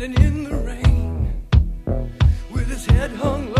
standing in the rain with his head hung low.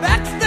back.